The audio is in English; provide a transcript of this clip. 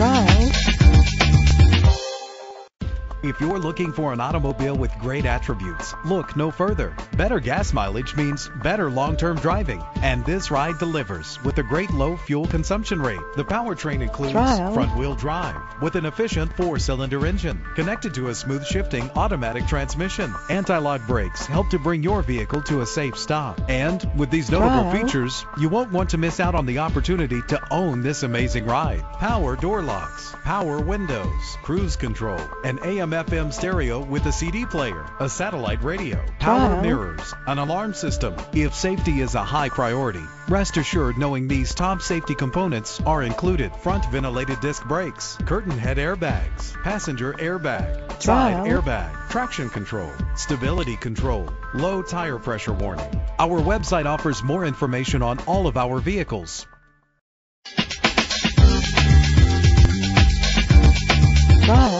Trial. If you're looking for an automobile with great attributes, look no further. Better gas mileage means better long-term driving, and this ride delivers with a great low fuel consumption rate. The powertrain includes front-wheel drive with an efficient four-cylinder engine connected to a smooth shifting automatic transmission. Anti-lock brakes help to bring your vehicle to a safe stop. And with these notable Trial. features, you won't want to miss out on the opportunity to own this amazing ride. Power door locks, power windows, cruise control, and AM FM stereo with a CD player, a satellite radio, power Trial. mirrors, an alarm system. If safety is a high priority, rest assured knowing these top safety components are included. Front ventilated disc brakes, curtain head airbags, passenger airbag, side Trial. airbag, traction control, stability control, low tire pressure warning. Our website offers more information on all of our vehicles. Trial.